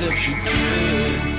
lepszy cud